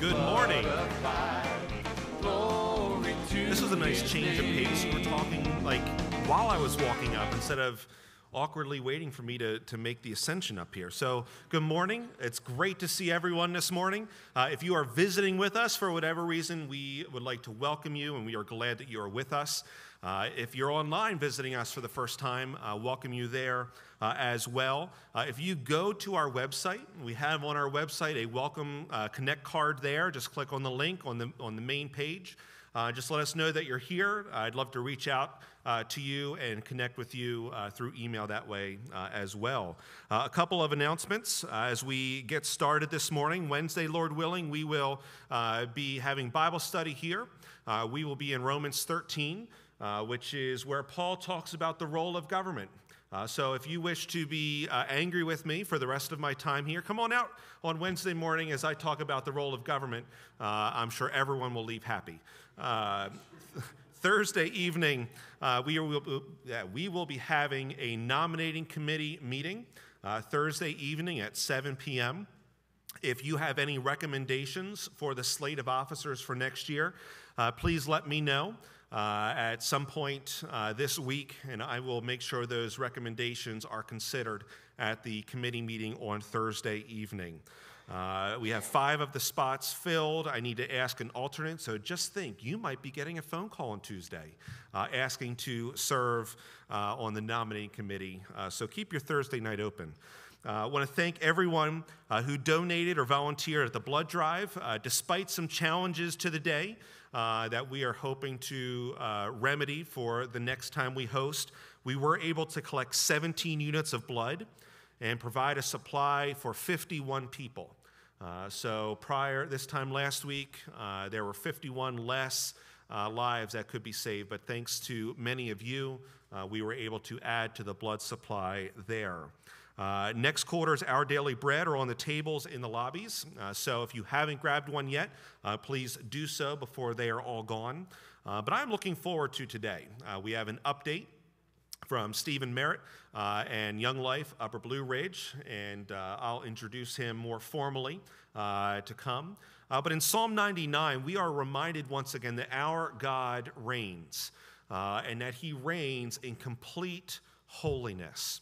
good morning. This was a nice change of pace. We're talking like while I was walking up instead of awkwardly waiting for me to, to make the ascension up here. So, good morning. It's great to see everyone this morning. Uh, if you are visiting with us for whatever reason, we would like to welcome you and we are glad that you are with us. Uh, if you're online visiting us for the first time, uh, welcome you there uh, as well. Uh, if you go to our website, we have on our website a welcome uh, connect card there. Just click on the link on the, on the main page. Uh, just let us know that you're here. I'd love to reach out to you and connect with you through email that way as well. A couple of announcements as we get started this morning. Wednesday, Lord willing, we will be having Bible study here. we will be in Romans 13, which is where Paul talks about the role of government. Uh, so if you wish to be uh, angry with me for the rest of my time here, come on out on Wednesday morning as I talk about the role of government. Uh, I'm sure everyone will leave happy. Uh, Thursday evening, uh, we, will, we will be having a nominating committee meeting uh, Thursday evening at 7 p.m. If you have any recommendations for the slate of officers for next year, uh, please let me know uh, at some point uh, this week, and I will make sure those recommendations are considered at the committee meeting on Thursday evening. Uh, we have five of the spots filled. I need to ask an alternate. So just think, you might be getting a phone call on Tuesday uh, asking to serve uh, on the nominating committee. Uh, so keep your Thursday night open. Uh, I want to thank everyone uh, who donated or volunteered at the blood drive. despite some challenges to the day that we are hoping to remedy for the next time we host, we were able to collect 17 units of blood and provide a supply for 51 people. Uh, so prior this time last week, uh, there were 51 less uh, lives that could be saved, but thanks to many of you, uh, we were able to add to the blood supply there. Uh, next quarter's Our Daily Bread are on the tables in the lobbies. Uh, so if you haven't grabbed one yet, please do so before they are all gone. but I'm looking forward to today. we have an update from Stephen Merritt uh, and Young Life Upper Blue Ridge, and uh, I'll introduce him more formally uh, to come. Uh, but in Psalm 99, we are reminded once again that our God reigns uh, and that he reigns in complete holiness.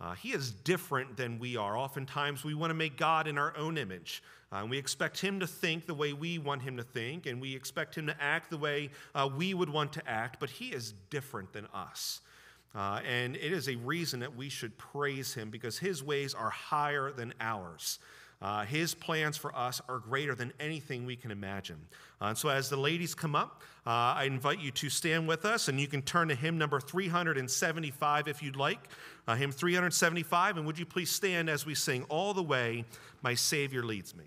Uh, he is different than we are. Oftentimes, we want to make God in our own image. Uh, we expect him to think the way we want him to think, and we expect him to act the way uh, we would want to act, but he is different than us. Uh, and it is a reason that we should praise him because his ways are higher than ours. Uh, his plans for us are greater than anything we can imagine. Uh, so, as the ladies come up, uh, I invite you to stand with us, and you can turn to hymn number 375 if you'd like. Uh, hymn 375, and would you please stand as we sing All the Way My Savior Leads Me?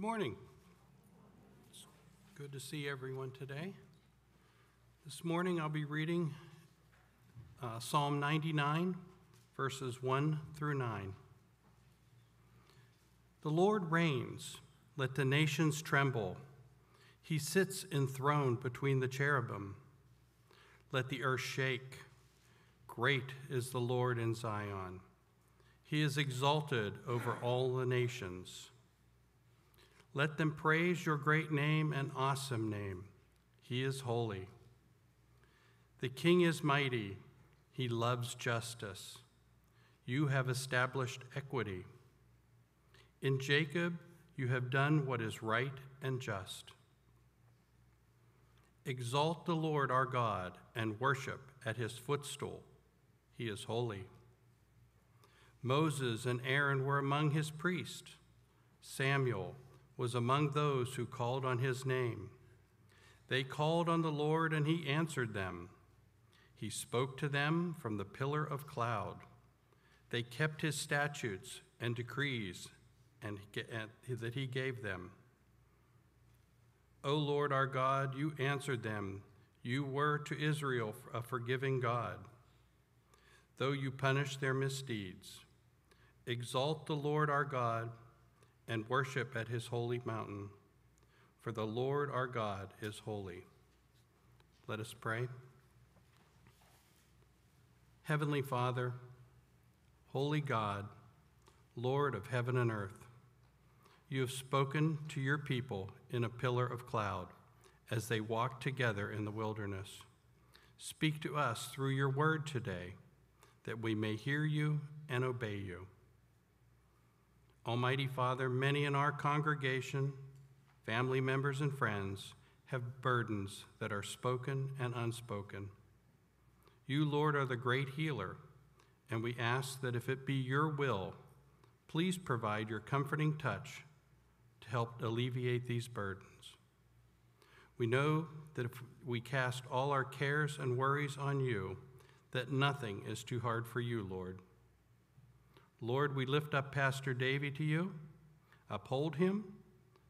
Good morning. It's good to see everyone today. This morning I'll be reading uh, Psalm 99, verses 1 through 9. The Lord reigns, let the nations tremble. He sits enthroned between the cherubim. Let the earth shake. Great is the Lord in Zion. He is exalted over all the nations. Let them praise your great name and awesome name. He is holy. The king is mighty. He loves justice. You have established equity. In Jacob, you have done what is right and just. Exalt the Lord our God and worship at his footstool. He is holy. Moses and Aaron were among his priests. Samuel was among those who called on his name. They called on the Lord, and he answered them. He spoke to them from the pillar of cloud. They kept his statutes and decrees and that he gave them. O Lord our God, you answered them. You were to Israel a forgiving God, though you punished their misdeeds. Exalt the Lord our God and worship at his holy mountain, for the Lord our God is holy. Let us pray. Heavenly Father, Holy God, Lord of heaven and earth, you have spoken to your people in a pillar of cloud as they walked together in the wilderness. Speak to us through your word today that we may hear you and obey you. Almighty Father, many in our congregation, family members, and friends have burdens that are spoken and unspoken. You, Lord, are the great healer, and we ask that if it be your will, please provide your comforting touch to help alleviate these burdens. We know that if we cast all our cares and worries on you, that nothing is too hard for you, Lord. Lord, we lift up Pastor Davey to you. Uphold him,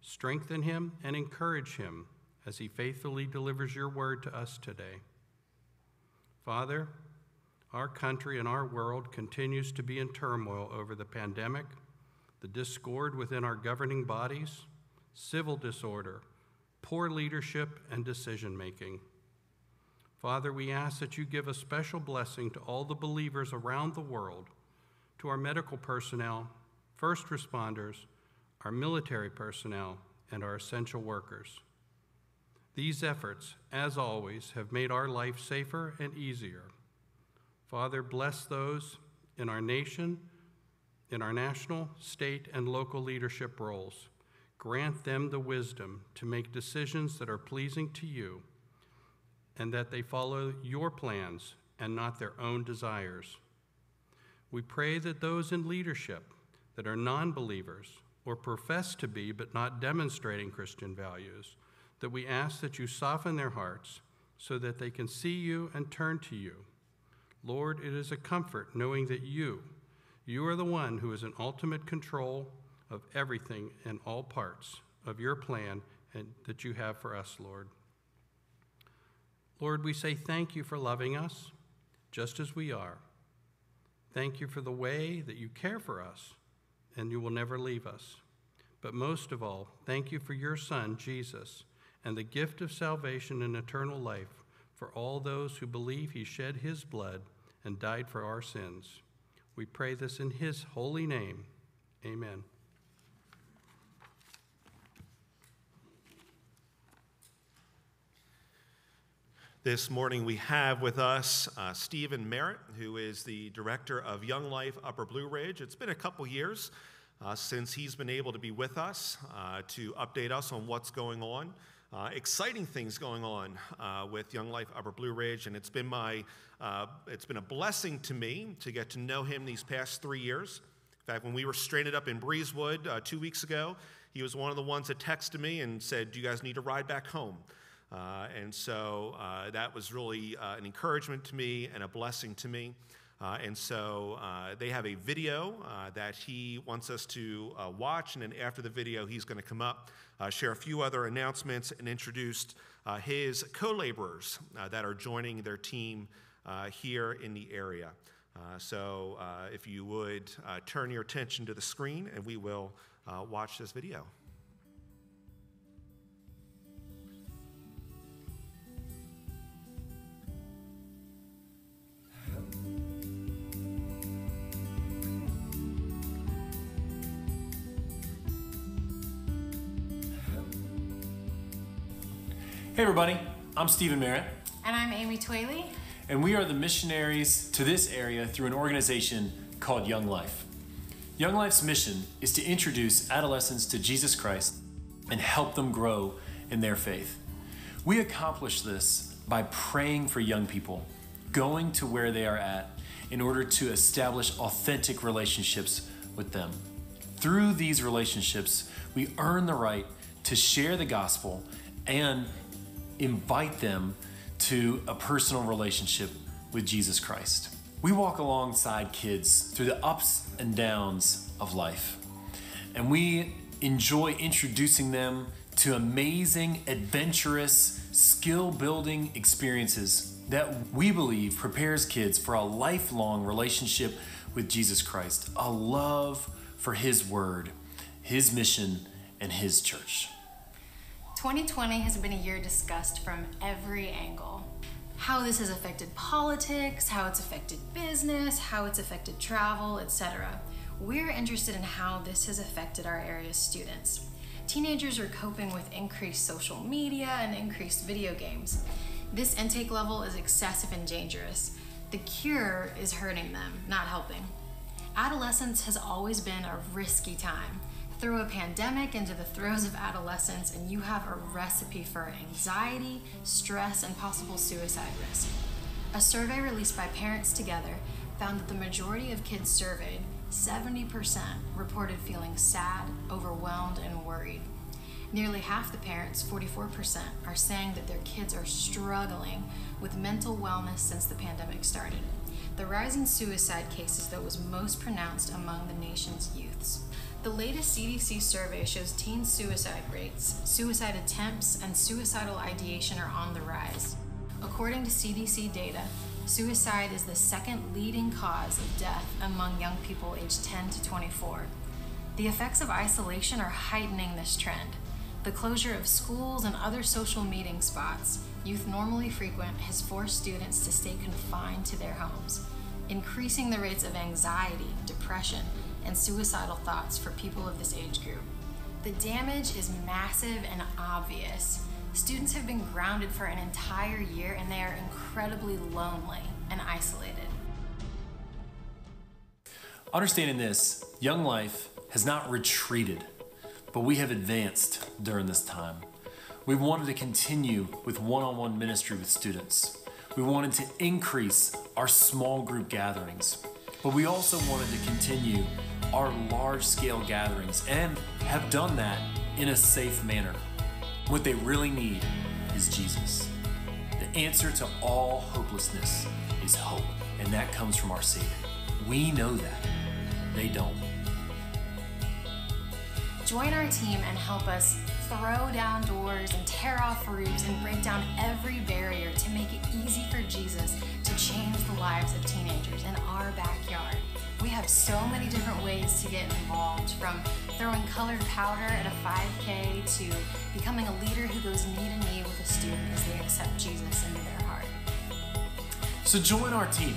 strengthen him, and encourage him as he faithfully delivers your word to us today. Father, our country and our world continues to be in turmoil over the pandemic the discord within our governing bodies, civil disorder, poor leadership, and decision making. Father, we ask that you give a special blessing to all the believers around the world, to our medical personnel, first responders, our military personnel, and our essential workers. These efforts, as always, have made our life safer and easier. Father, bless those in our nation in our national, state, and local leadership roles. Grant them the wisdom to make decisions that are pleasing to you and that they follow your plans and not their own desires. We pray that those in leadership that are non believers or profess to be but not demonstrating Christian values, that we ask that you soften their hearts so that they can see you and turn to you. Lord, it is a comfort knowing that you, you are the one who is in ultimate control of everything and all parts of your plan and that you have for us, Lord. Lord, we say thank you for loving us just as we are. Thank you for the way that you care for us and you will never leave us. But most of all, thank you for your Son, Jesus, and the gift of salvation and eternal life for all those who believe he shed his blood and died for our sins. We pray this in his holy name. Amen. This morning we have with us uh, Stephen Merritt, who is the director of Young Life Upper Blue Ridge. It's been a couple years uh, since he's been able to be with us uh, to update us on what's going on. Uh, exciting things going on uh, with Young Life Upper Blue Ridge, and it's been my uh, it's been a blessing to me to get to know him these past three years. In fact, when we were stranded up in Breezewood two weeks ago, he was one of the ones that texted me and said, "Do you guys need to ride back home?" Uh, and so uh, that was really an encouragement to me and a blessing to me. Uh, and so uh, they have a video uh, that he wants us to uh, watch. And then after the video, he's going to come up, uh, share a few other announcements, and introduce uh, his co laborers that are joining their team here in the area. so if you would turn your attention to the screen, and we will watch this video. Hey, everybody, I'm Stephen Merritt. And I'm Amy Twaley. And we are the missionaries to this area through an organization called Young Life. Young Life's mission is to introduce adolescents to Jesus Christ and help them grow in their faith. We accomplish this by praying for young people, going to where they are at in order to establish authentic relationships with them. Through these relationships, we earn the right to share the gospel and invite them to a personal relationship with Jesus Christ. We walk alongside kids through the ups and downs of life, and we enjoy introducing them to amazing, adventurous, skill building experiences that we believe prepares kids for a lifelong relationship with Jesus Christ, a love for His Word, His mission, and His church. 2020 has been a year discussed from every angle. How this has affected politics, how it's affected business, how it's affected travel, etc. We're interested in how this has affected our area's students. Teenagers are coping with increased social media and increased video games. This intake level is excessive and dangerous. The cure is hurting them, not helping. Adolescence has always been a risky time. Throw a pandemic into the throes of adolescence, and you have a recipe for anxiety, stress, and possible suicide risk. A survey released by Parents Together found that the majority of kids surveyed, 70%, reported feeling sad, overwhelmed, and worried. Nearly half the parents, 44%, are saying that their kids are struggling with mental wellness since the pandemic started. The rise in suicide cases, though, was most pronounced among the nation's youths. The latest CDC survey shows teen suicide rates, suicide attempts, and suicidal ideation are on the rise. According to CDC data, suicide is the second leading cause of death among young people aged 10 to 24. The effects of isolation are heightening this trend. The closure of schools and other social meeting spots youth normally frequent has forced students to stay confined to their homes, increasing the rates of anxiety, depression, and suicidal thoughts for people of this age group. The damage is massive and obvious. Students have been grounded for an entire year and they are incredibly lonely and isolated. Understanding this, Young Life has not retreated, but we have advanced during this time. We wanted to continue with one on one ministry with students. We wanted to increase our small group gatherings, but we also wanted to continue our large scale gatherings and have done that in a safe manner. What they really need is Jesus. The answer to all hopelessness is hope, and that comes from our Savior. We know that. They don't. Join our team and help us throw down doors and tear off roofs and break down every barrier to make it easy for Jesus to change the lives of teenagers in our backyard. We have so many different ways to get involved from throwing colored powder at a 5K to becoming a leader who goes knee to knee with a student as they accept Jesus into their heart. So join our team.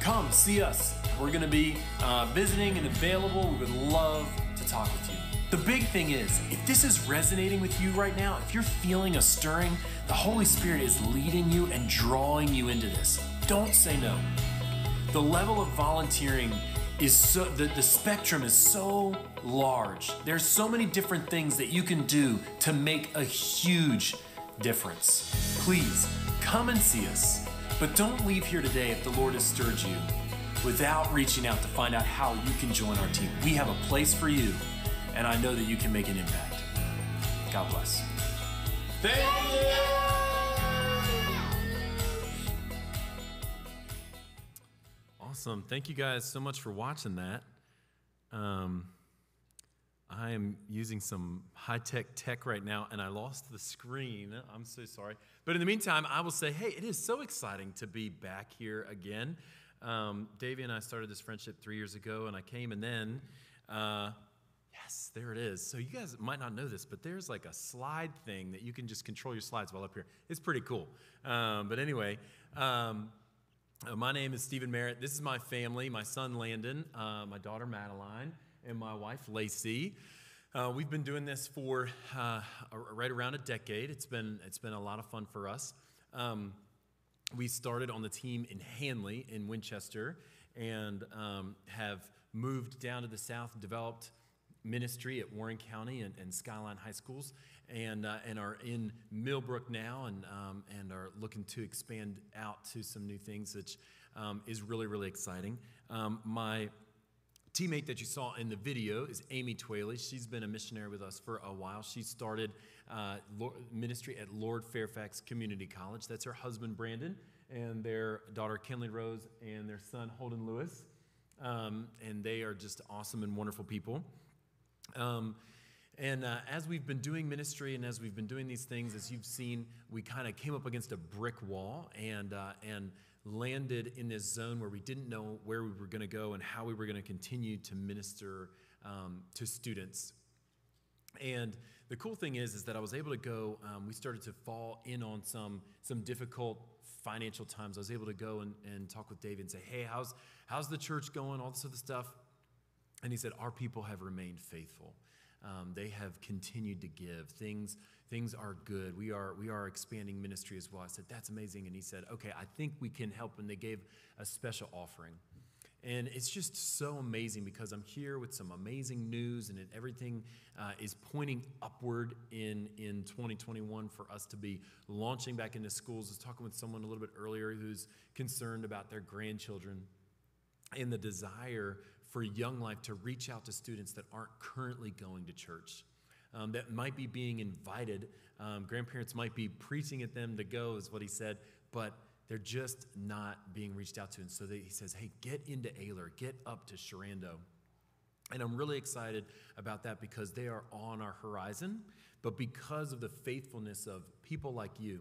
Come see us. We're going to be uh, visiting and available. We would love to talk with you. The big thing is, if this is resonating with you right now, if you're feeling a stirring, the Holy Spirit is leading you and drawing you into this. Don't say no the level of volunteering is so the, the spectrum is so large. There's so many different things that you can do to make a huge difference. Please come and see us. But don't leave here today if the lord has stirred you without reaching out to find out how you can join our team. We have a place for you and i know that you can make an impact. God bless. Thank you Awesome. Thank you guys so much for watching that. Um, I am using some high tech tech right now, and I lost the screen. I'm so sorry. But in the meantime, I will say, hey, it is so exciting to be back here again. Um, Davey and I started this friendship three years ago, and I came, and then, uh, yes, there it is. So you guys might not know this, but there's like a slide thing that you can just control your slides while up here. It's pretty cool. Um, but anyway, um, my name is Stephen Merritt. This is my family my son Landon, uh, my daughter Madeline, and my wife Lacey. Uh, we've been doing this for uh, right around a decade. It's been, it's been a lot of fun for us. Um, we started on the team in Handley in Winchester and um, have moved down to the south, developed ministry at Warren County and, and Skyline High Schools, and, uh, and are in Millbrook now and, um, and are looking to expand out to some new things, which um, is really, really exciting. Um, my teammate that you saw in the video is Amy Twaley. She's been a missionary with us for a while. She started uh, ministry at Lord Fairfax Community College. That's her husband, Brandon, and their daughter, Kenley Rose, and their son, Holden Lewis. Um, and they are just awesome and wonderful people. Um, and uh, as we've been doing ministry and as we've been doing these things, as you've seen, we kind of came up against a brick wall and, uh, and landed in this zone where we didn't know where we were going to go and how we were going to continue to minister um, to students. And the cool thing is, is that I was able to go. Um, we started to fall in on some some difficult financial times. I was able to go and, and talk with David and say, "Hey, how's how's the church going? All this other stuff." And he said, Our people have remained faithful. Um, they have continued to give. Things, things are good. We are, we are expanding ministry as well. I said, That's amazing. And he said, Okay, I think we can help. And they gave a special offering. And it's just so amazing because I'm here with some amazing news, and everything uh, is pointing upward in, in 2021 for us to be launching back into schools. I was talking with someone a little bit earlier who's concerned about their grandchildren and the desire for Young Life to reach out to students that aren't currently going to church, um, that might be being invited. Um, grandparents might be preaching at them to go, is what he said, but they're just not being reached out to. And so they, he says, hey, get into Aylor, get up to Sherando. And I'm really excited about that because they are on our horizon, but because of the faithfulness of people like you,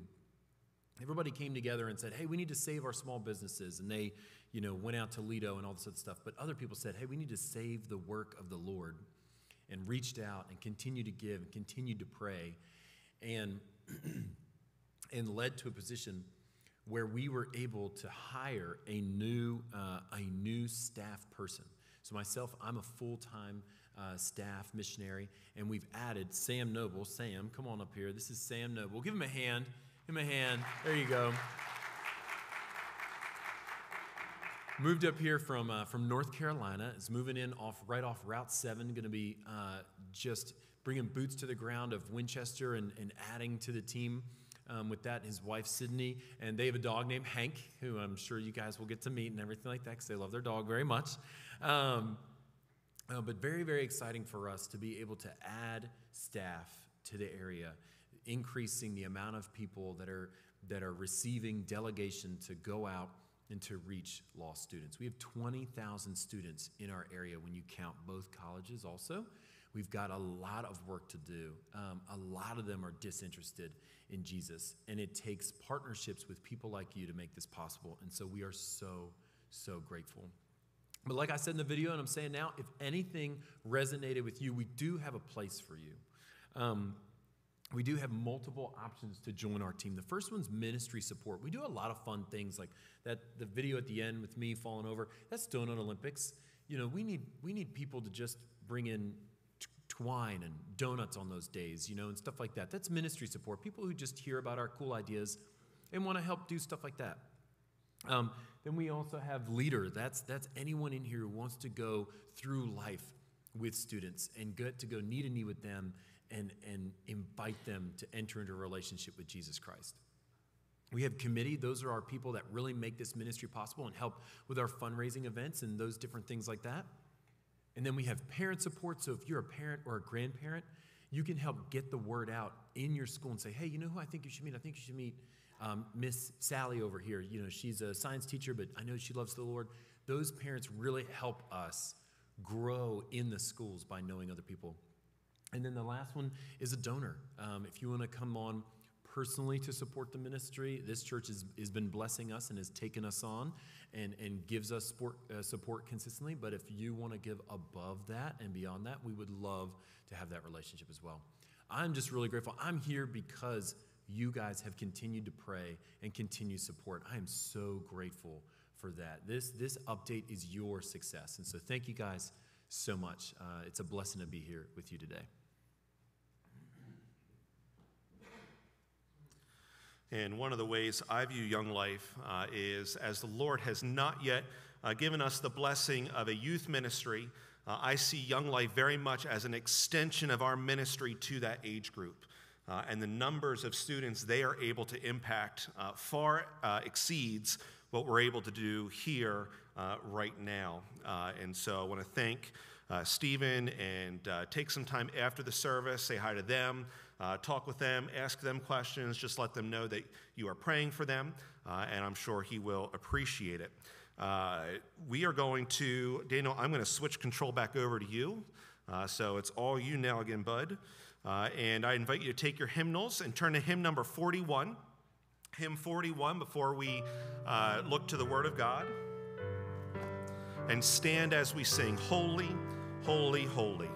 everybody came together and said, hey, we need to save our small businesses. And they you know, went out to Lido and all this other stuff. But other people said, hey, we need to save the work of the Lord and reached out and continued to give and continued to pray and, and led to a position where we were able to hire a new, uh, a new staff person. So myself, I'm a full-time uh, staff missionary, and we've added Sam Noble. Sam, come on up here. This is Sam Noble. Give him a hand. Give him a hand. There you go. Moved up here from, uh, from North Carolina. Is moving in off right off Route 7. Going to be uh, just bringing boots to the ground of Winchester and, and adding to the team. Um, with that, his wife Sydney, and they have a dog named Hank, who I'm sure you guys will get to meet and everything like that because they love their dog very much. Um, uh, but very, very exciting for us to be able to add staff to the area, increasing the amount of people that are that are receiving delegation to go out and to reach lost students. We have 20,000 students in our area when you count both colleges, also. We've got a lot of work to do. Um, a lot of them are disinterested in Jesus, and it takes partnerships with people like you to make this possible. And so we are so, so grateful. But like I said in the video, and I'm saying now, if anything resonated with you, we do have a place for you. Um, we do have multiple options to join our team. The first one's ministry support. We do a lot of fun things like that the video at the end with me falling over. That's Donut Olympics. You know, we need we need people to just bring in twine and donuts on those days, you know, and stuff like that. That's ministry support. People who just hear about our cool ideas and want to help do stuff like that. Um, then we also have leader. That's that's anyone in here who wants to go through life with students and get to go knee to knee with them and, and invite them to enter into a relationship with Jesus Christ. We have committee. Those are our people that really make this ministry possible and help with our fundraising events and those different things like that. And then we have parent support. So if you're a parent or a grandparent, you can help get the word out in your school and say, hey, you know who I think you should meet? I think you should meet um, Miss Sally over here. You know, she's a science teacher, but I know she loves the Lord. Those parents really help us grow in the schools by knowing other people. And then the last one is a donor. Um, if you want to come on personally to support the ministry, this church has, has been blessing us and has taken us on and, and gives us support, uh, support consistently. But if you want to give above that and beyond that, we would love to have that relationship as well. I'm just really grateful. I'm here because you guys have continued to pray and continue support. I am so grateful for that. This, this update is your success. And so thank you guys so much. Uh, it's a blessing to be here with you today. And one of the ways I view Young Life uh, is as the Lord has not yet uh, given us the blessing of a youth ministry, uh, I see Young Life very much as an extension of our ministry to that age group. Uh, and the numbers of students they are able to impact uh, far uh, exceeds what we're able to do here right now. and so I want to thank Stephen and take some time after the service, say hi to them. Uh, talk with them, ask them questions, just let them know that you are praying for them, uh, and I'm sure he will appreciate it. Uh, we are going to, Daniel, I'm going to switch control back over to you. Uh, so it's all you now again, bud. Uh, and I invite you to take your hymnals and turn to hymn number 41. Hymn 41 before we uh, look to the Word of God. And stand as we sing, Holy, Holy, Holy.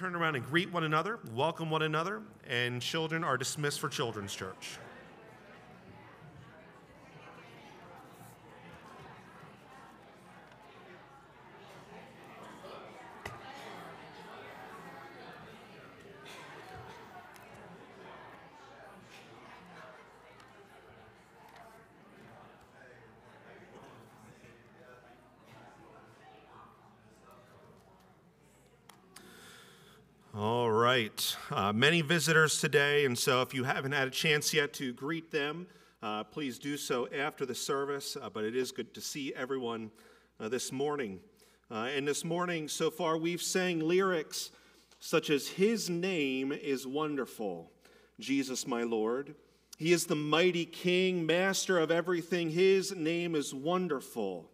Turn around and greet one another, welcome one another, and children are dismissed for Children's Church. Right. Uh, many visitors today, and so if you haven't had a chance yet to greet them, uh, please do so after the service. Uh, but it is good to see everyone uh, this morning. Uh, and this morning, so far, we've sang lyrics such as His name is wonderful, Jesus my Lord. He is the mighty King, master of everything. His name is wonderful,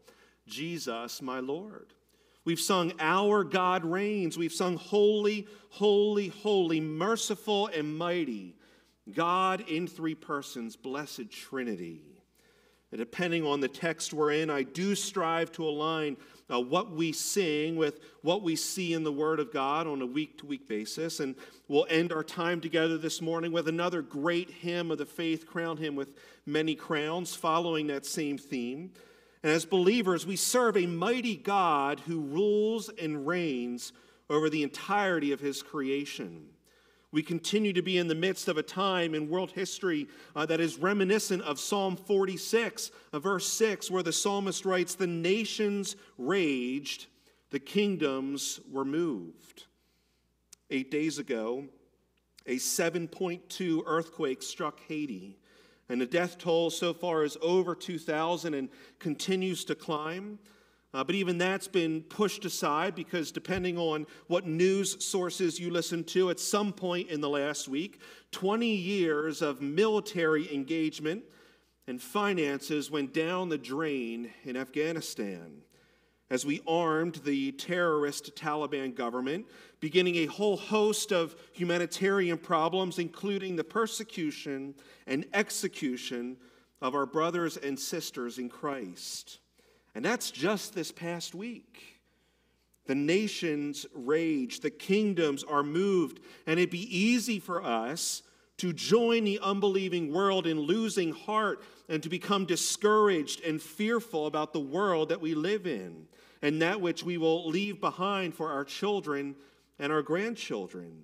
Jesus my Lord. We've sung, Our God reigns. We've sung, Holy, holy, holy, merciful and mighty, God in three persons, blessed Trinity. And depending on the text we're in, I do strive to align uh, what we sing with what we see in the Word of God on a week to week basis. And we'll end our time together this morning with another great hymn of the faith, Crown Him with Many Crowns, following that same theme. And as believers, we serve a mighty God who rules and reigns over the entirety of his creation. We continue to be in the midst of a time in world history uh, that is reminiscent of Psalm 46, uh, verse 6, where the psalmist writes, The nations raged, the kingdoms were moved. Eight days ago, a 7.2 earthquake struck Haiti. And the death toll so far is over 2,000 and continues to climb. Uh, but even that's been pushed aside because, depending on what news sources you listen to, at some point in the last week, 20 years of military engagement and finances went down the drain in Afghanistan as we armed the terrorist Taliban government, beginning a whole host of humanitarian problems, including the persecution and execution of our brothers and sisters in Christ. And that's just this past week. The nations rage, the kingdoms are moved, and it'd be easy for us to join the unbelieving world in losing heart and to become discouraged and fearful about the world that we live in and that which we will leave behind for our children and our grandchildren.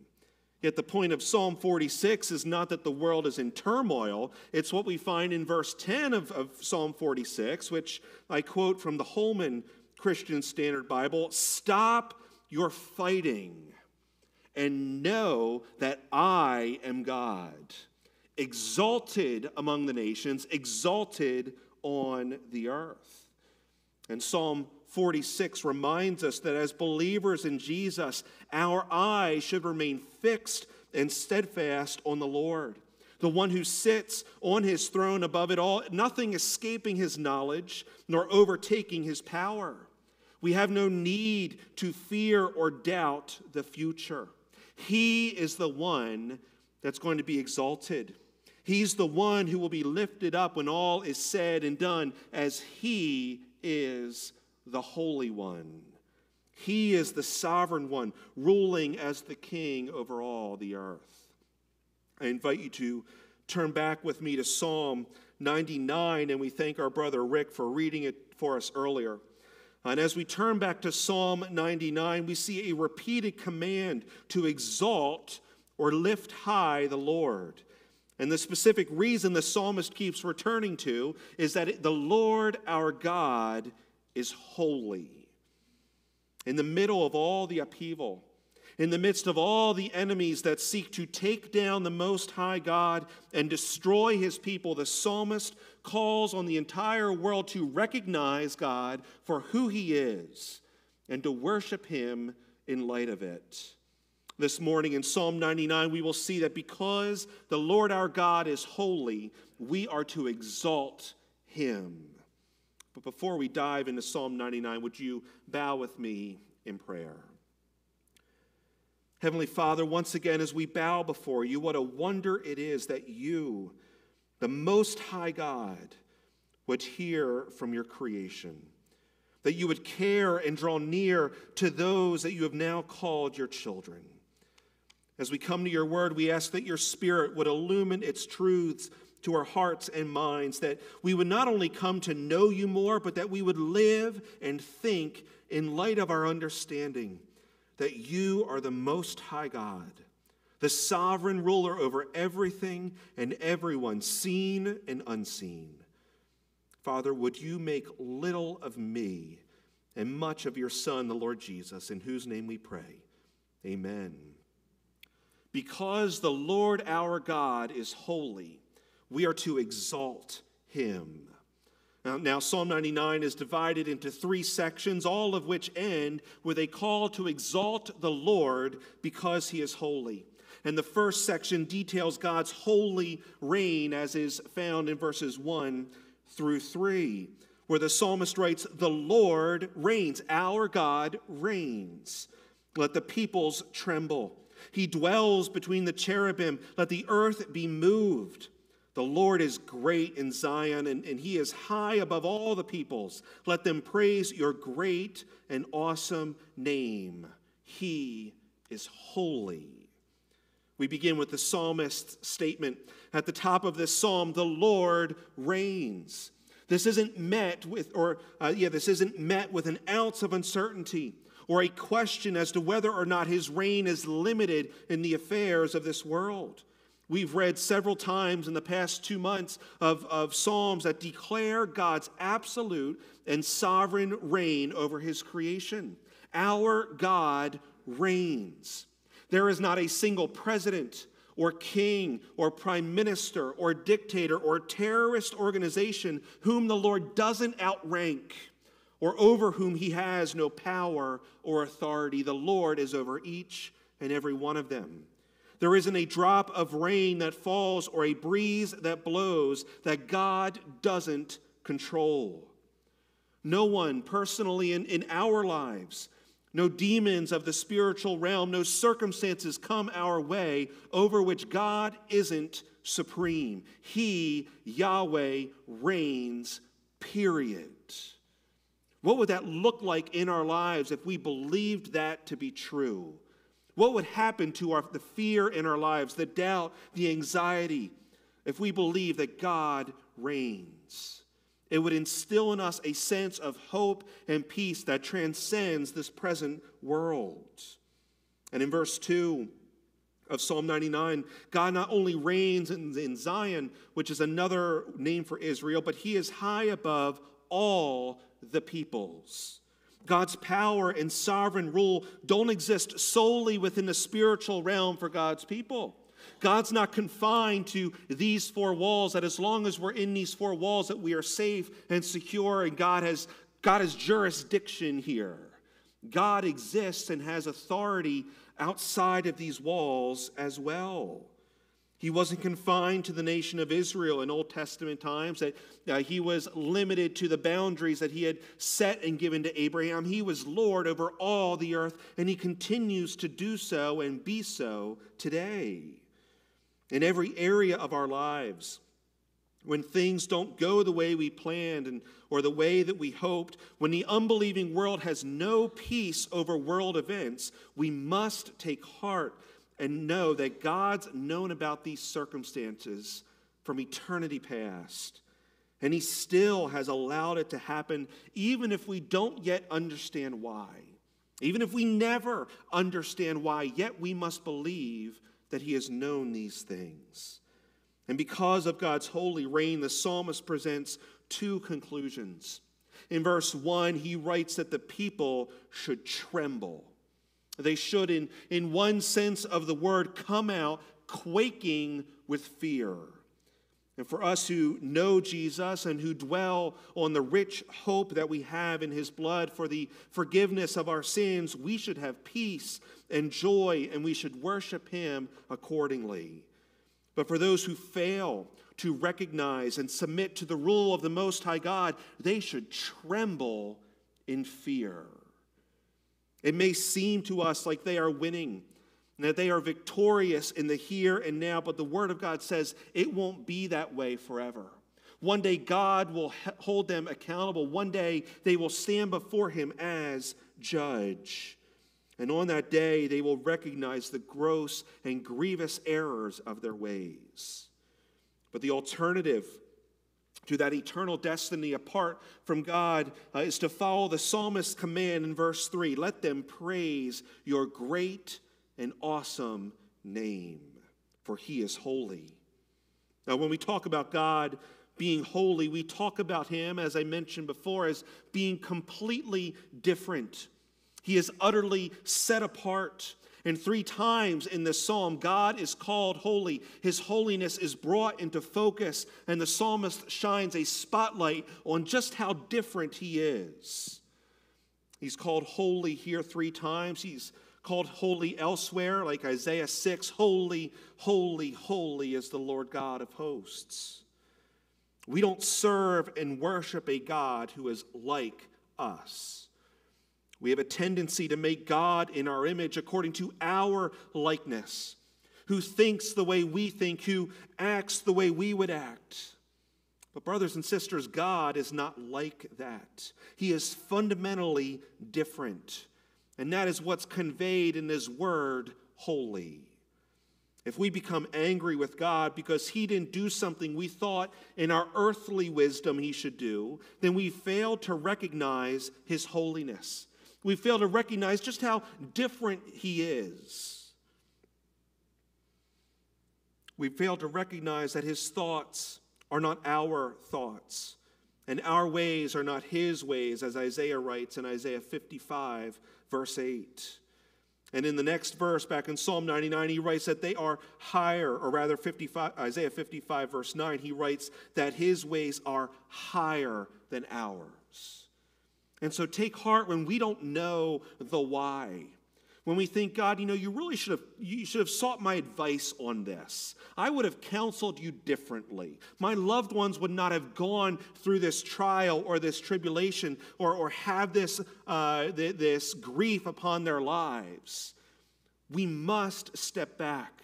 Yet the point of Psalm 46 is not that the world is in turmoil. It's what we find in verse 10 of, of Psalm 46, which I quote from the Holman Christian Standard Bible Stop your fighting and know that I am God, exalted among the nations, exalted on the earth. And Psalm 46 reminds us that as believers in Jesus, our eyes should remain fixed and steadfast on the Lord, the one who sits on his throne above it all, nothing escaping his knowledge nor overtaking his power. We have no need to fear or doubt the future. He is the one that's going to be exalted. He's the one who will be lifted up when all is said and done, as he is the Holy One. He is the sovereign one, ruling as the king over all the earth. I invite you to turn back with me to Psalm 99, and we thank our brother Rick for reading it for us earlier. And as we turn back to Psalm 99, we see a repeated command to exalt or lift high the Lord. And the specific reason the psalmist keeps returning to is that the Lord our God is holy. In the middle of all the upheaval, in the midst of all the enemies that seek to take down the Most High God and destroy his people, the psalmist calls on the entire world to recognize God for who he is and to worship him in light of it. This morning in Psalm 99, we will see that because the Lord our God is holy, we are to exalt him. But before we dive into Psalm 99, would you bow with me in prayer? Heavenly Father, once again, as we bow before you, what a wonder it is that you, the Most High God, would hear from your creation, that you would care and draw near to those that you have now called your children. As we come to your word, we ask that your Spirit would illumine its truths to our hearts and minds, that we would not only come to know you more, but that we would live and think in light of our understanding that you are the Most High God, the sovereign ruler over everything and everyone, seen and unseen. Father, would you make little of me and much of your Son, the Lord Jesus, in whose name we pray? Amen. Because the Lord our God is holy, we are to exalt him. Now, now, Psalm 99 is divided into three sections, all of which end with a call to exalt the Lord because he is holy. And the first section details God's holy reign, as is found in verses 1 through 3, where the psalmist writes, The Lord reigns, our God reigns. Let the peoples tremble. He dwells between the cherubim. Let the earth be moved. The Lord is great in Zion, and, and he is high above all the peoples. Let them praise your great and awesome name. He is holy. We begin with the psalmist's statement at the top of this psalm the Lord reigns. This isn't met with, or uh, yeah, this isn't met with an ounce of uncertainty or a question as to whether or not his reign is limited in the affairs of this world. We've read several times in the past two months of, of Psalms that declare God's absolute and sovereign reign over his creation. Our God reigns. There is not a single president or king or prime minister or dictator or terrorist organization whom the Lord doesn't outrank or over whom he has no power or authority. The Lord is over each and every one of them. There isn't a drop of rain that falls or a breeze that blows that God doesn't control. No one personally in, in our lives, no demons of the spiritual realm, no circumstances come our way over which God isn't supreme. He, Yahweh, reigns, period. What would that look like in our lives if we believed that to be true? What would happen to our, the fear in our lives, the doubt, the anxiety, if we believe that God reigns? It would instill in us a sense of hope and peace that transcends this present world. And in verse 2 of Psalm 99, God not only reigns in, in Zion, which is another name for Israel, but he is high above all the peoples. God's power and sovereign rule don't exist solely within the spiritual realm for God's people. God's not confined to these four walls, that as long as we're in these four walls, that we are safe and secure, and God has, God has jurisdiction here. God exists and has authority outside of these walls as well. He wasn't confined to the nation of Israel in Old Testament times, that uh, he was limited to the boundaries that he had set and given to Abraham. He was Lord over all the earth, and he continues to do so and be so today. In every area of our lives, when things don't go the way we planned and, or the way that we hoped, when the unbelieving world has no peace over world events, we must take heart and know that God's known about these circumstances from eternity past. And He still has allowed it to happen, even if we don't yet understand why. Even if we never understand why, yet we must believe that He has known these things. And because of God's holy reign, the psalmist presents two conclusions. In verse 1, he writes that the people should tremble. They should, in, in one sense of the word, come out quaking with fear. And for us who know Jesus and who dwell on the rich hope that we have in his blood for the forgiveness of our sins, we should have peace and joy and we should worship him accordingly. But for those who fail to recognize and submit to the rule of the Most High God, they should tremble in fear. It may seem to us like they are winning and that they are victorious in the here and now, but the Word of God says it won't be that way forever. One day God will hold them accountable. One day they will stand before Him as judge. And on that day, they will recognize the gross and grievous errors of their ways. But the alternative to that eternal destiny apart from God uh, is to follow the psalmist's command in verse 3 let them praise your great and awesome name, for he is holy. Now, when we talk about God being holy, we talk about him, as I mentioned before, as being completely different. He is utterly set apart. And three times in this psalm, God is called holy. His holiness is brought into focus, and the psalmist shines a spotlight on just how different he is. He's called holy here three times. He's called holy elsewhere, like Isaiah 6 Holy, holy, holy is the Lord God of hosts. We don't serve and worship a God who is like us. We have a tendency to make God in our image according to our likeness, who thinks the way we think, who acts the way we would act. But, brothers and sisters, God is not like that. He is fundamentally different. And that is what's conveyed in His word, holy. If we become angry with God because He didn't do something we thought in our earthly wisdom He should do, then we fail to recognize His holiness. We fail to recognize just how different He is. We fail to recognize that His thoughts are not our thoughts, and our ways are not His ways, as Isaiah writes in Isaiah 55, verse 8. And in the next verse, back in Psalm 99, he writes that they are higher, or rather 55, Isaiah 55, verse 9, he writes that his ways are higher than ours. And so take heart when we don't know the why. When we think, God, you know, you really should have you should have sought my advice on this. I would have counseled you differently. My loved ones would not have gone through this trial or this tribulation or, or have this, uh, this grief upon their lives. We must step back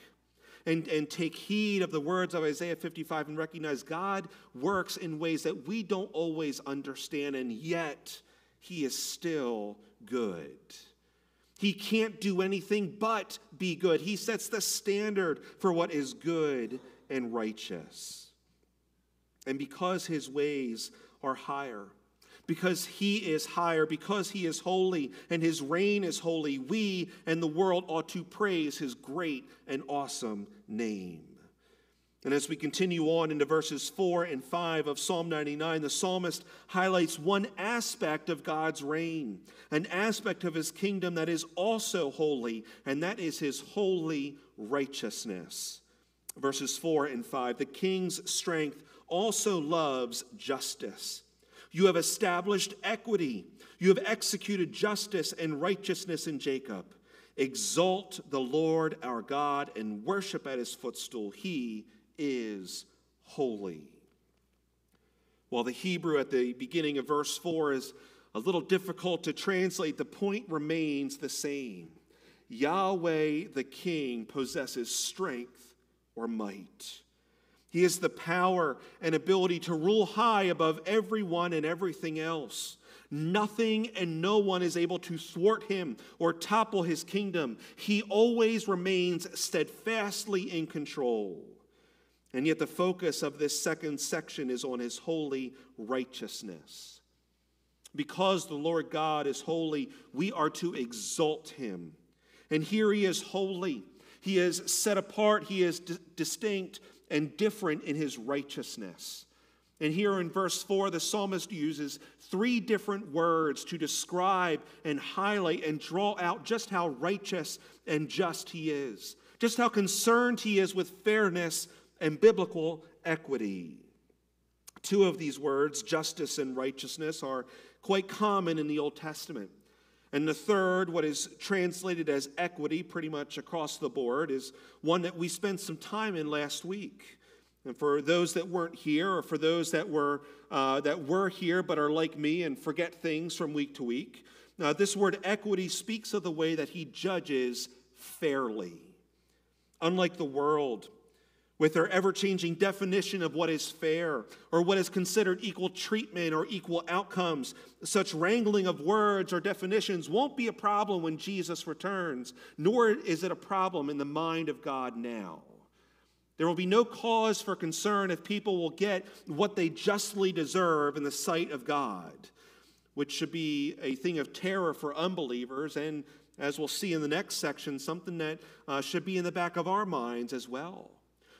and, and take heed of the words of Isaiah 55 and recognize God works in ways that we don't always understand, and yet He is still good. He can't do anything but be good. He sets the standard for what is good and righteous. And because his ways are higher, because he is higher, because he is holy and his reign is holy, we and the world ought to praise his great and awesome name. And as we continue on into verses 4 and 5 of Psalm 99, the psalmist highlights one aspect of God's reign, an aspect of his kingdom that is also holy, and that is his holy righteousness. Verses 4 and 5 The king's strength also loves justice. You have established equity, you have executed justice and righteousness in Jacob. Exalt the Lord our God and worship at his footstool. He is holy. While the Hebrew at the beginning of verse 4 is a little difficult to translate, the point remains the same. Yahweh the King possesses strength or might. He has the power and ability to rule high above everyone and everything else. Nothing and no one is able to thwart him or topple his kingdom. He always remains steadfastly in control. And yet, the focus of this second section is on his holy righteousness. Because the Lord God is holy, we are to exalt him. And here he is holy. He is set apart. He is d- distinct and different in his righteousness. And here in verse 4, the psalmist uses three different words to describe and highlight and draw out just how righteous and just he is, just how concerned he is with fairness and biblical equity. Two of these words, justice and righteousness, are quite common in the Old Testament. And the third, what is translated as equity pretty much across the board, is one that we spent some time in last week. And for those that weren't here, or for those that were, uh, that were here but are like me and forget things from week to week, now this word equity speaks of the way that he judges fairly. Unlike the world, with their ever changing definition of what is fair or what is considered equal treatment or equal outcomes. Such wrangling of words or definitions won't be a problem when Jesus returns, nor is it a problem in the mind of God now. There will be no cause for concern if people will get what they justly deserve in the sight of God, which should be a thing of terror for unbelievers and, as we'll see in the next section, something that uh, should be in the back of our minds as well.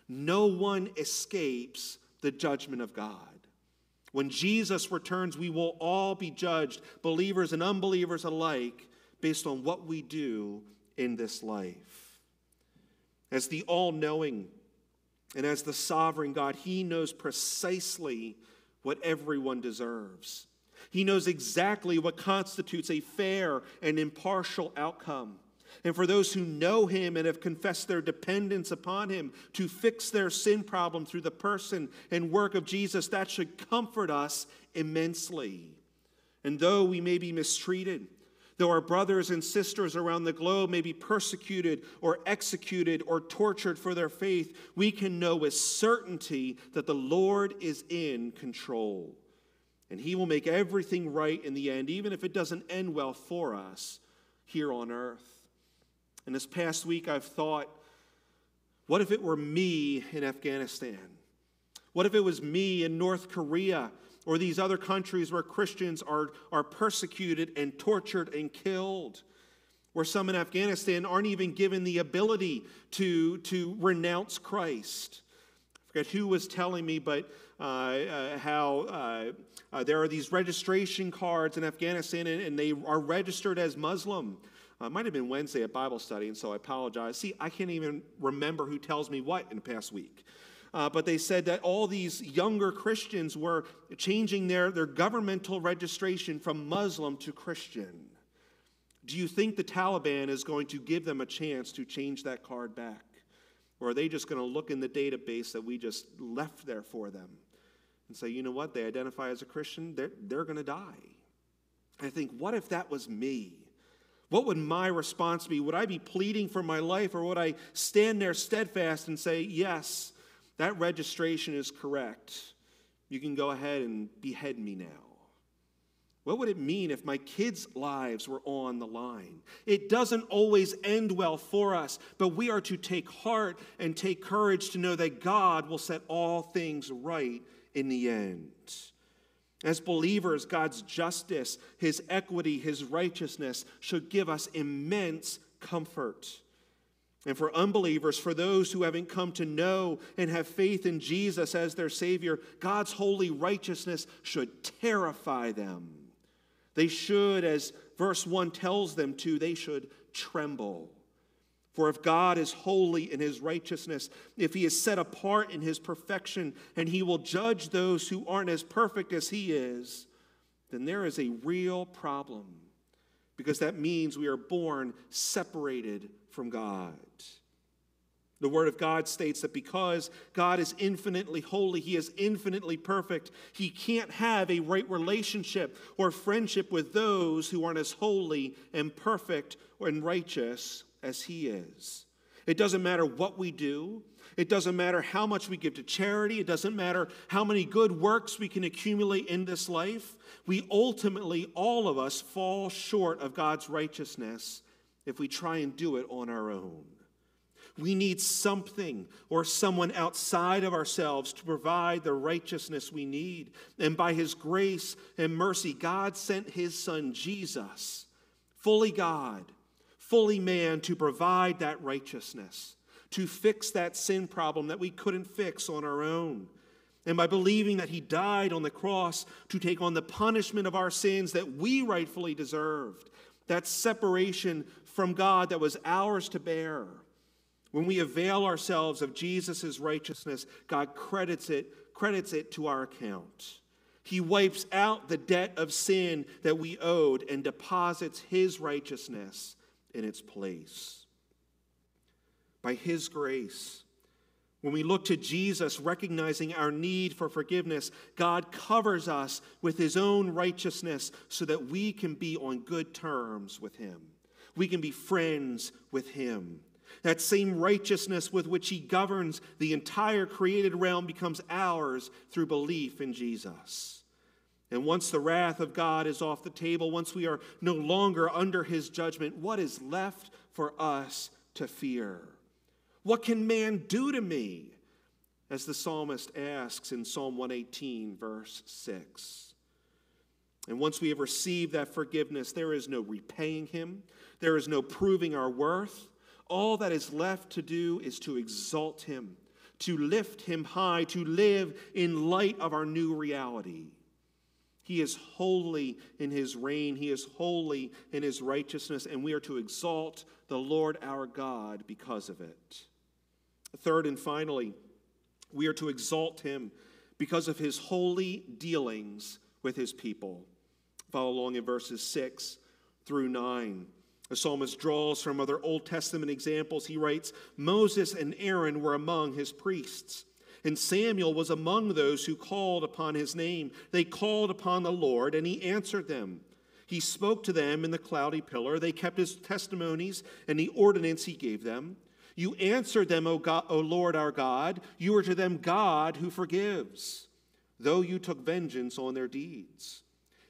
No one escapes the judgment of God. When Jesus returns, we will all be judged, believers and unbelievers alike, based on what we do in this life. As the all knowing and as the sovereign God, He knows precisely what everyone deserves. He knows exactly what constitutes a fair and impartial outcome. And for those who know him and have confessed their dependence upon him to fix their sin problem through the person and work of Jesus, that should comfort us immensely. And though we may be mistreated, though our brothers and sisters around the globe may be persecuted or executed or tortured for their faith, we can know with certainty that the Lord is in control. And he will make everything right in the end, even if it doesn't end well for us here on earth. And this past week, I've thought, what if it were me in Afghanistan? What if it was me in North Korea or these other countries where Christians are, are persecuted and tortured and killed? Where some in Afghanistan aren't even given the ability to, to renounce Christ. I forget who was telling me, but uh, uh, how uh, uh there are these registration cards in Afghanistan and, and they are registered as Muslim. Uh, it might have been Wednesday at Bible study, and so I apologize. See, I can't even remember who tells me what in the past week. Uh, but they said that all these younger Christians were changing their, their governmental registration from Muslim to Christian. Do you think the Taliban is going to give them a chance to change that card back? Or are they just going to look in the database that we just left there for them and say, you know what, they identify as a Christian, they're, they're going to die? I think, what if that was me? What would my response be? Would I be pleading for my life or would I stand there steadfast and say, Yes, that registration is correct. You can go ahead and behead me now? What would it mean if my kids' lives were on the line? It doesn't always end well for us, but we are to take heart and take courage to know that God will set all things right in the end. As believers, God's justice, His equity, His righteousness should give us immense comfort. And for unbelievers, for those who haven't come to know and have faith in Jesus as their Savior, God's holy righteousness should terrify them. They should, as verse 1 tells them to, they should tremble. For if God is holy in his righteousness, if he is set apart in his perfection, and he will judge those who aren't as perfect as he is, then there is a real problem. Because that means we are born separated from God. The Word of God states that because God is infinitely holy, He is infinitely perfect, He can't have a right relationship or friendship with those who aren't as holy and perfect and righteous as He is. It doesn't matter what we do. It doesn't matter how much we give to charity. It doesn't matter how many good works we can accumulate in this life. We ultimately, all of us, fall short of God's righteousness if we try and do it on our own. We need something or someone outside of ourselves to provide the righteousness we need. And by His grace and mercy, God sent His Son, Jesus, fully God fully man to provide that righteousness, to fix that sin problem that we couldn't fix on our own. And by believing that he died on the cross to take on the punishment of our sins that we rightfully deserved, that separation from God that was ours to bear. When we avail ourselves of Jesus' righteousness, God credits it, credits it to our account. He wipes out the debt of sin that we owed and deposits his righteousness in its place. By His grace, when we look to Jesus, recognizing our need for forgiveness, God covers us with His own righteousness so that we can be on good terms with Him. We can be friends with Him. That same righteousness with which He governs the entire created realm becomes ours through belief in Jesus. And once the wrath of God is off the table, once we are no longer under his judgment, what is left for us to fear? What can man do to me? As the psalmist asks in Psalm 118, verse 6. And once we have received that forgiveness, there is no repaying him, there is no proving our worth. All that is left to do is to exalt him, to lift him high, to live in light of our new reality. He is holy in his reign, he is holy in his righteousness, and we are to exalt the Lord our God because of it. Third and finally, we are to exalt him because of his holy dealings with his people. Follow along in verses 6 through 9. The psalmist draws from other Old Testament examples. He writes Moses and Aaron were among his priests, and Samuel was among those who called upon his name. They called upon the Lord, and he answered them. He spoke to them in the cloudy pillar. They kept his testimonies and the ordinance he gave them. You answered them, O, God, o Lord our God. You are to them God who forgives, though you took vengeance on their deeds.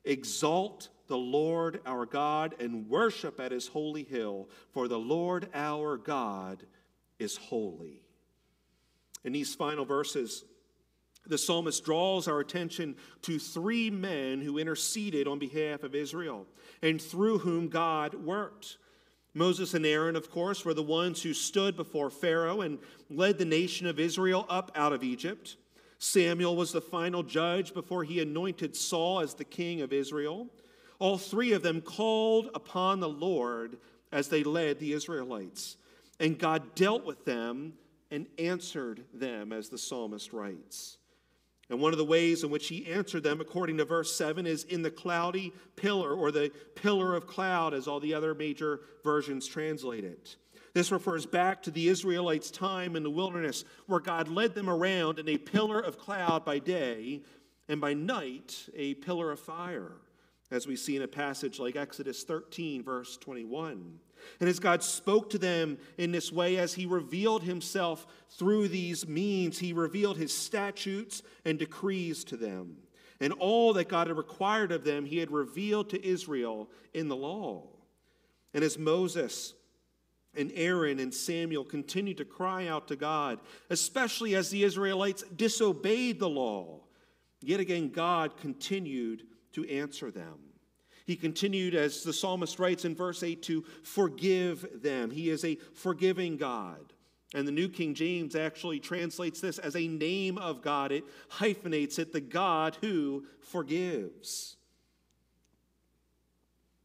Exalt the Lord our God and worship at his holy hill, for the Lord our God is holy. In these final verses, the psalmist draws our attention to three men who interceded on behalf of Israel and through whom God worked. Moses and Aaron, of course, were the ones who stood before Pharaoh and led the nation of Israel up out of Egypt. Samuel was the final judge before he anointed Saul as the king of Israel. All three of them called upon the Lord as they led the Israelites, and God dealt with them and answered them, as the psalmist writes. And one of the ways in which he answered them, according to verse 7, is in the cloudy pillar, or the pillar of cloud, as all the other major versions translate it. This refers back to the Israelites' time in the wilderness, where God led them around in a pillar of cloud by day, and by night, a pillar of fire as we see in a passage like Exodus 13, verse 21. And as God spoke to them in this way, as He revealed Himself through these means, He revealed His statutes and decrees to them. And all that God had required of them, He had revealed to Israel in the law. And as Moses and Aaron and Samuel continued to cry out to God, especially as the Israelites disobeyed the law, yet again God continued to answer them. He continued, as the psalmist writes in verse 8, to forgive them. He is a forgiving God. And the New King James actually translates this as a name of God. It hyphenates it, the God who forgives.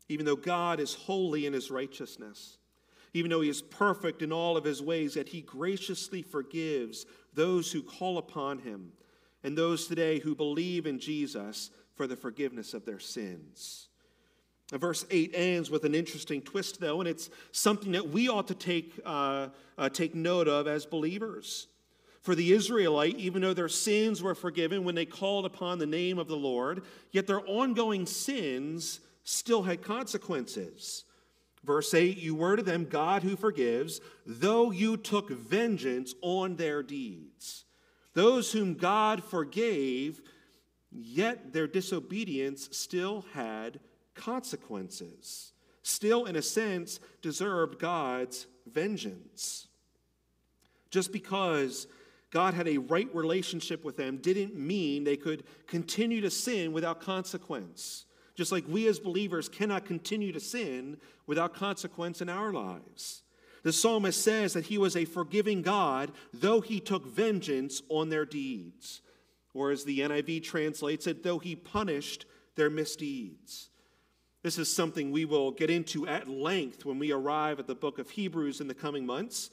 Even though God is holy in his righteousness, even though he is perfect in all of his ways, yet he graciously forgives those who call upon him and those today who believe in Jesus for the forgiveness of their sins. Verse 8 ends with an interesting twist, though, and it's something that we ought to take, uh, uh, take note of as believers. For the Israelite, even though their sins were forgiven when they called upon the name of the Lord, yet their ongoing sins still had consequences. Verse 8 You were to them God who forgives, though you took vengeance on their deeds. Those whom God forgave Yet their disobedience still had consequences, still, in a sense, deserved God's vengeance. Just because God had a right relationship with them didn't mean they could continue to sin without consequence. Just like we as believers cannot continue to sin without consequence in our lives. The psalmist says that he was a forgiving God, though he took vengeance on their deeds or as the NIV translates it, though he punished their misdeeds. This is something we will get into at length when we arrive at the book of Hebrews in the coming months.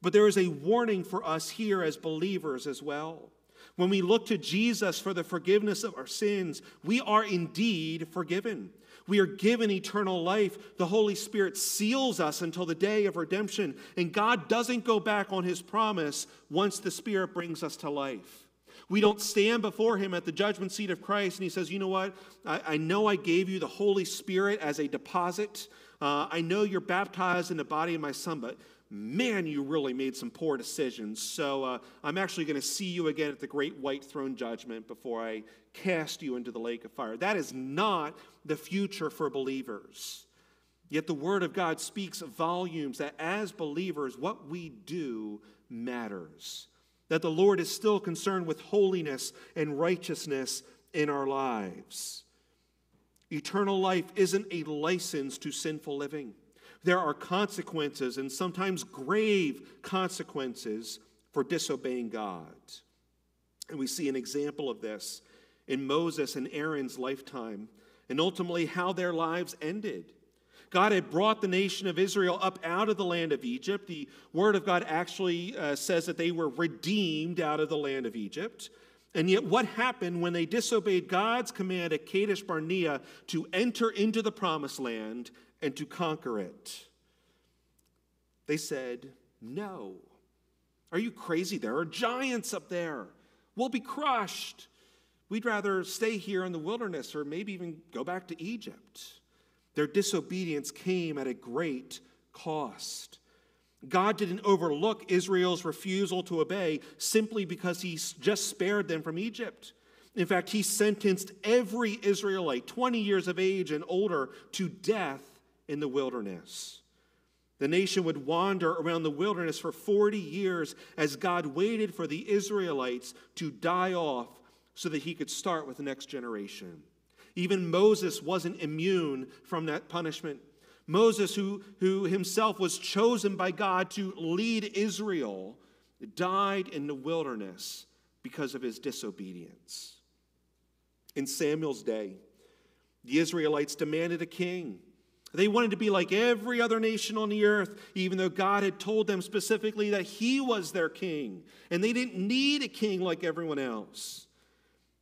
But there is a warning for us here as believers as well. When we look to Jesus for the forgiveness of our sins, we are indeed forgiven. We are given eternal life. The Holy Spirit seals us until the day of redemption. And God doesn't go back on his promise once the Spirit brings us to life. We don't stand before him at the judgment seat of Christ and he says, You know what? I, I know I gave you the Holy Spirit as a deposit. Uh, I know you're baptized in the body of my son, but man, you really made some poor decisions. So uh, I'm actually going to see you again at the great white throne judgment before I cast you into the lake of fire. That is not the future for believers. Yet the Word of God speaks volumes that as believers, what we do matters that the Lord is still concerned with holiness and righteousness in our lives. Eternal life isn't a license to sinful living. There are consequences, and sometimes grave consequences, for disobeying God. And we see an example of this in Moses and Aaron's lifetime, and ultimately how their lives ended. God had brought the nation of Israel up out of the land of Egypt. The Word of God actually uh, says that they were redeemed out of the land of Egypt. And yet, what happened when they disobeyed God's command at Kadesh Barnea to enter into the promised land? and to conquer it? They said, No. Are you crazy? There are giants up there. We'll be crushed. We'd rather stay here in the wilderness or maybe even go back to Egypt. Their disobedience came at a great cost. God didn't overlook Israel's refusal to obey simply because he just spared them from Egypt. In fact, he sentenced every Israelite, 20 years of age and older, to death in the wilderness. The nation would wander around the wilderness for 40 years as God waited for the Israelites to die off so that he could start with the next generation. Even Moses wasn't immune from that punishment. Moses, who, who himself was chosen by God to lead Israel, died in the wilderness because of his disobedience. In Samuel's day, the Israelites demanded a king. They wanted to be like every other nation on the earth, even though God had told them specifically that He was their king. And they didn't need a king like everyone else.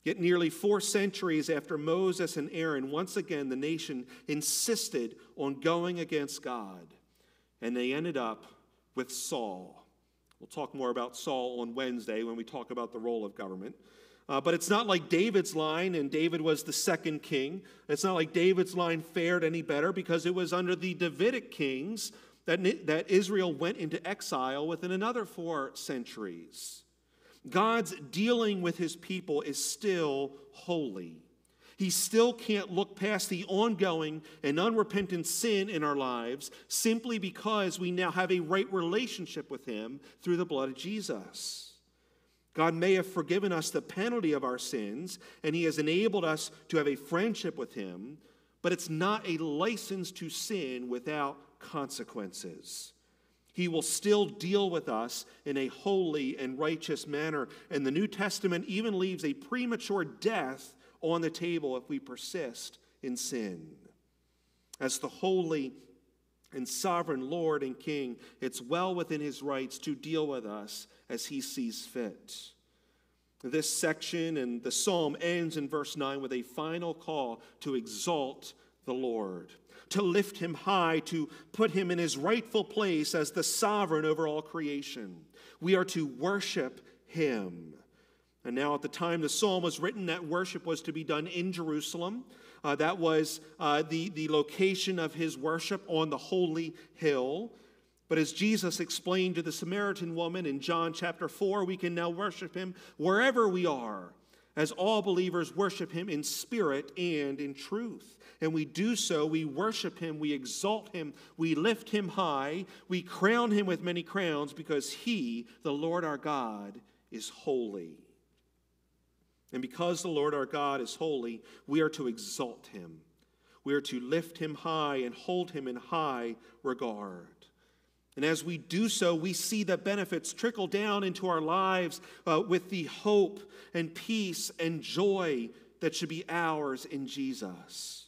Yet, nearly four centuries after Moses and Aaron, once again the nation insisted on going against God. And they ended up with Saul. We'll talk more about Saul on Wednesday when we talk about the role of government. Uh, but it's not like David's line, and David was the second king. It's not like David's line fared any better because it was under the Davidic kings that, that Israel went into exile within another four centuries. God's dealing with his people is still holy. He still can't look past the ongoing and unrepentant sin in our lives simply because we now have a right relationship with him through the blood of Jesus. God may have forgiven us the penalty of our sins, and He has enabled us to have a friendship with Him, but it's not a license to sin without consequences. He will still deal with us in a holy and righteous manner. And the New Testament even leaves a premature death on the table if we persist in sin. As the holy and sovereign Lord and King, it's well within his rights to deal with us as he sees fit. This section and the psalm ends in verse 9 with a final call to exalt the Lord, to lift him high, to put him in his rightful place as the sovereign over all creation. We are to worship him. And now, at the time the psalm was written, that worship was to be done in Jerusalem. Uh, that was uh, the, the location of his worship on the holy hill. But as Jesus explained to the Samaritan woman in John chapter 4, we can now worship him wherever we are, as all believers worship him in spirit and in truth. And we do so, we worship him, we exalt him, we lift him high, we crown him with many crowns because he, the Lord our God, is holy. And because the Lord our God is holy, we are to exalt him. We are to lift him high and hold him in high regard. And as we do so, we see the benefits trickle down into our lives uh, with the hope and peace and joy that should be ours in Jesus.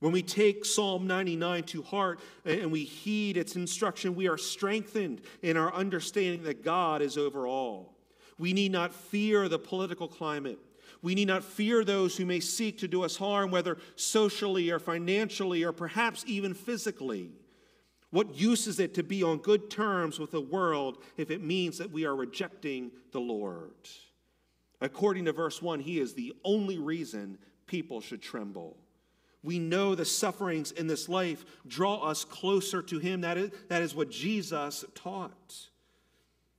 When we take Psalm 99 to heart and we heed its instruction, we are strengthened in our understanding that God is over all. We need not fear the political climate. We need not fear those who may seek to do us harm, whether socially or financially or perhaps even physically. What use is it to be on good terms with the world if it means that we are rejecting the Lord? According to verse 1, He is the only reason people should tremble. We know the sufferings in this life draw us closer to Him. That is, that is what Jesus taught.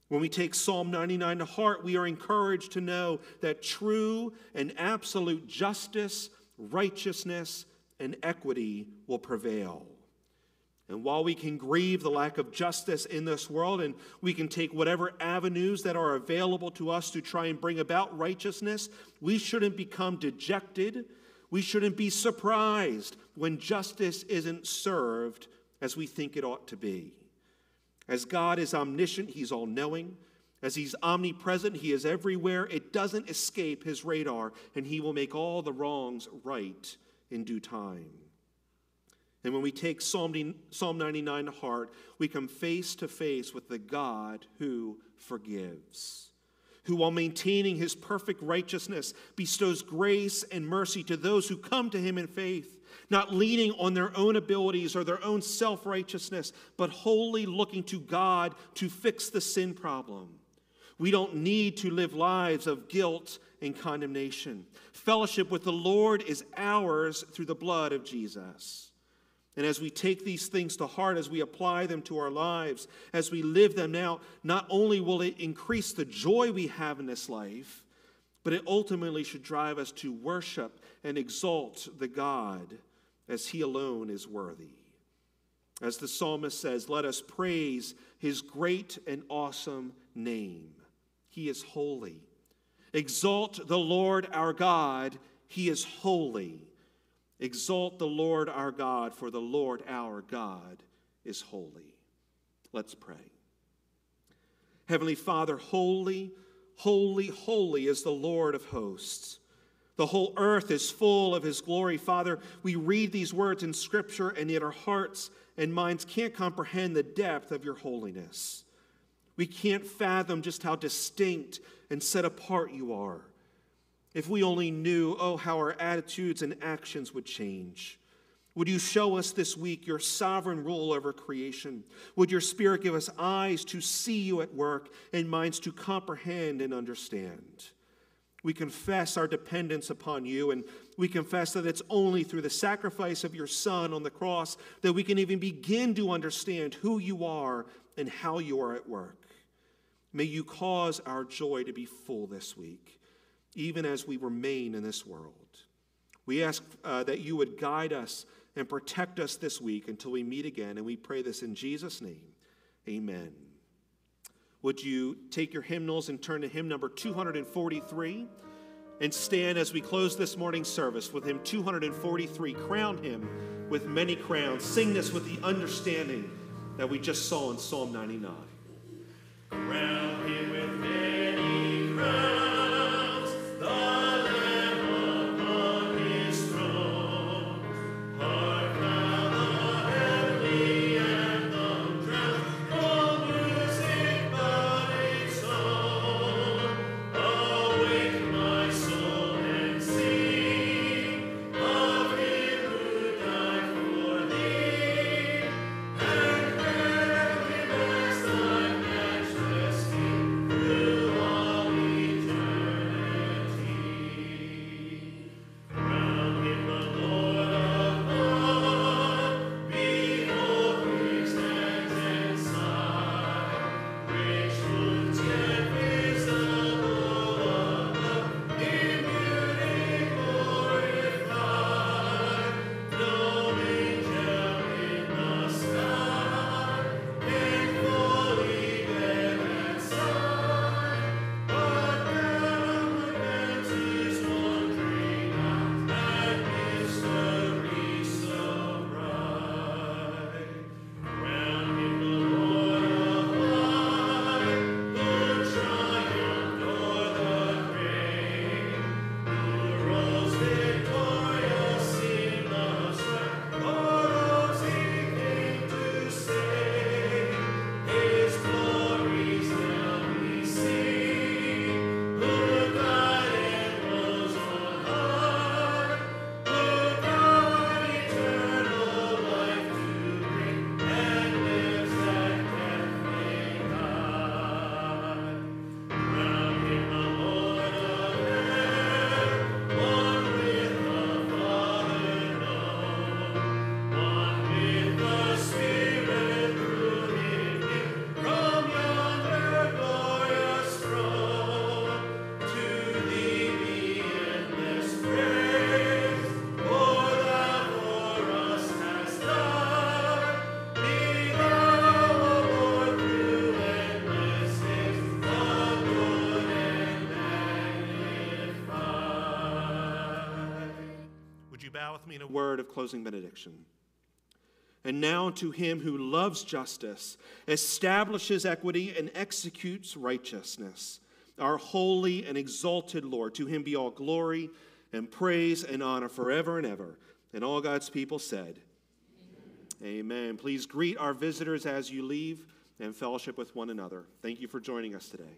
When we take Psalm 99 to heart, we are encouraged to know that true and absolute justice, righteousness, and equity will prevail. And while we can grieve the lack of justice in this world, and we can take whatever avenues that are available to us to try and bring about righteousness, we shouldn't become dejected. We shouldn't be surprised when justice isn't served as we think it ought to be. As God is omniscient, He's all knowing. As He's omnipresent, He is everywhere. It doesn't escape His radar, and He will make all the wrongs right in due time. And when we take Psalm 99 to heart, we come face to face with the God who forgives, who, while maintaining his perfect righteousness, bestows grace and mercy to those who come to him in faith. not leaning on their own abilities or their own self righteousness, but wholly looking to God to fix the sin problem. We don't need to live lives of guilt and condemnation. Fellowship with the Lord is ours through the blood of Jesus. And as we take these things to heart, as we apply them to our lives, as we live them now, not only will it increase the joy we have in this life, but it ultimately should drive us to worship and exalt the God as he alone is worthy. As the psalmist says, let us praise his great and awesome name. He is holy. Exalt the Lord our God, he is holy. Exalt the Lord our God, for the Lord our God is holy. Let's pray. Heavenly Father, holy, holy, holy is the Lord of hosts. The whole earth is full of his glory. Father, we read these words in Scripture, and yet our hearts and minds can't comprehend the depth of your holiness. We can't fathom just how distinct and set apart you are. If we only knew, oh, how our attitudes and actions would change. Would you show us this week your sovereign rule over creation? Would your Spirit give us eyes to see you at work and minds to comprehend and understand? We confess our dependence upon you, and we confess that it's only through the sacrifice of your Son on the cross that we can even begin to understand who you are and how you are at work. May you cause our joy to be full this week, even as we remain in this world. We ask uh, that you would guide us and protect us this week until we meet again, and we pray this in Jesus' name. Amen. Would you take your hymnals and turn to hymn number 243 and stand as we close this morning's service with hymn 243? Crown him with many crowns. Sing this with the understanding that we just saw in Psalm 99. Crown him with many crowns. Word of closing benediction. And now to him who loves justice, establishes equity, and executes righteousness, our holy and exalted Lord, to him be all glory and praise and honor forever and ever. And all God's people said, Amen. Amen. Please greet our visitors as you leave and fellowship with one another. Thank you for joining us today.